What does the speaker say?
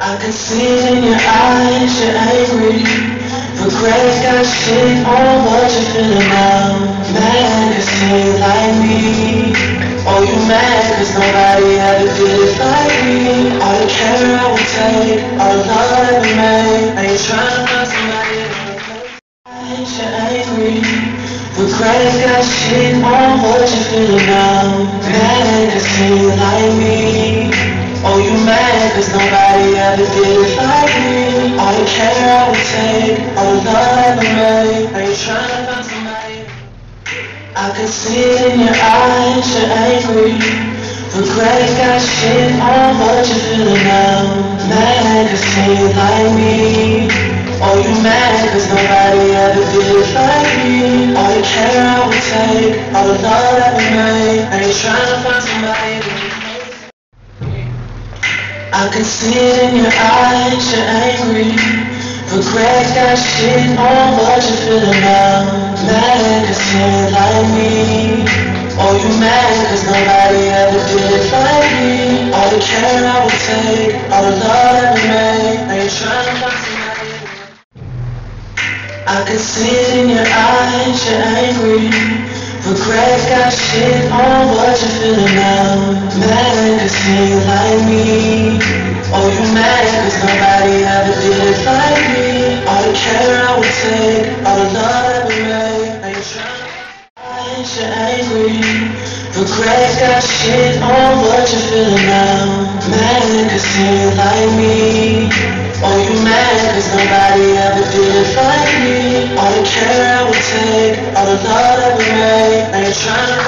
I can see it in your eyes, you're angry. Regret got shit on what you're feeling now. Mad cause you ain't like me. Oh, you mad cause nobody ever did it like me. All the care I would take, all the love that we made. Now you're trying to find somebody. You're angry. Regret got shit on what you're feeling now. Cause nobody ever did it like me. All the care I would take, all the love we made Are you trying to find somebody? I can see it in your eyes, you're angry. Regret got shit on what you're feeling now. Mad cause you like me. Oh, you mad cause nobody ever did it like me? All the care I would take, all the love we made Are you trying to find I can see it in your eyes, you're angry. Regret got shit on what you're feeling now. Mad cause you ain't like me. Oh, you mad cause nobody ever did it like me. All the care I would take, all the love that we made. Now you're trying to find somebody. I can see it in your eyes, you're angry. Regret got shit on what you're feeling now. Mad cause you ain't like me. You nobody ever did it like me. All the care I would take, all the love that we made. To you're angry. Regret got shit on what you're feeling now. Mad cause you like me. Oh, you mad cause nobody ever did it like me. All the care I would take, all the love that we made. Now you're trying